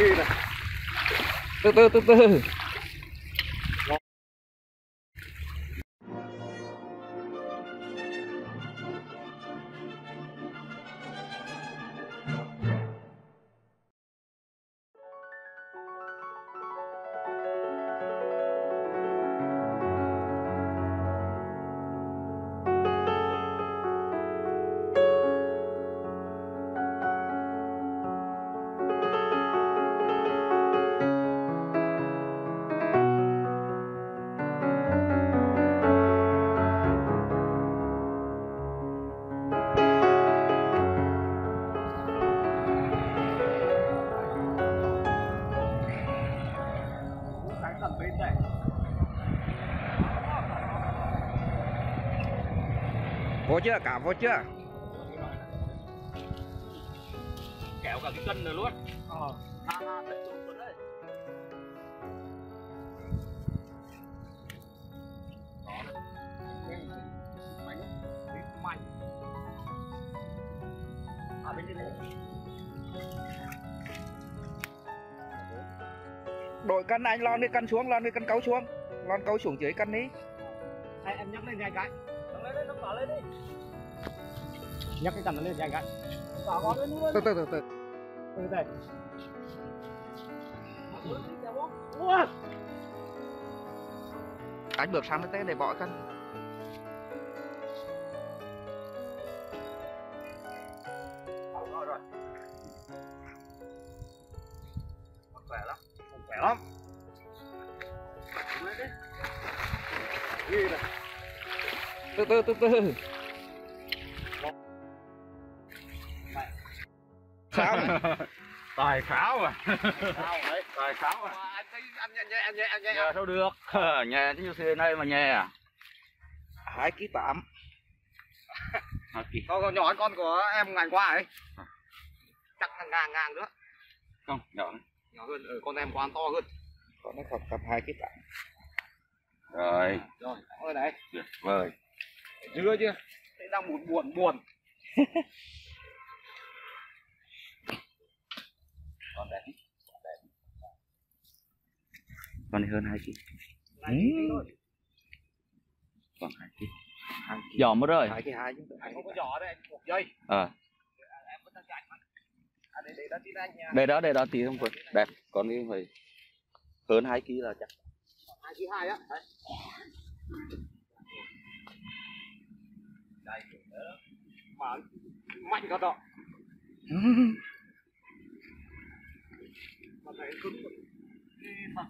Ghi này. từ từ từ từ Này. vô chưa cả vô chưa Kéo cả cái cân rồi luôn. Ờ. Ha ha, tận dụng rồi đấy. Đó đấy. Bánh, bít mạnh. À bên này. Đội cân anh lon đi cân xuống lon đi cân cấu xuống. Lon cấu xuống dưới cân đi. Ê, em nhấc lên nhanh cái. Nâng lên, nâng vào lên đi. Nhấc cái cằm nó lên nhanh cái. Vào vào lên luôn. từ từ từ từ. Từ đây Ủa, anh bước sang tới để bỏ cân rồi. Rồi khỏe lắm lắm. Từ từ từ từ. Này? tài khảo à. Sao đấy. Tài khảo à. Anh thấy anh nhẹ nhẹ anh nhẹ anh nhẹ nhà sao được? Nhà chứ xe này mà nhà hai ký tám. À con con nhỏ con của em ngày qua ấy. Chắc là ngang ngang nữa. Không nhỏ nhỏ hơn ừ, con em con to hơn. Còn nó khoảng tầm hai ký tám rồi. Rồi ơi này. Tuyệt vời. Chưa chưa? Thế đang buồn buồn buồn. Còn đẹp con này hơn hai tí thôi. khoảng hai ký. Giò mất rồi. Hai ký hai chứ anh không có giỏ đây anh buộc dây ờ em vẫn đang chạy mà à, để để đó tin anh nha đây đó đây đó tí không phải đẹp còn đi phải hơn hai ký là chắc hai ký hai á đây đó. mà mạnh cả đó mà thấy cứng thật.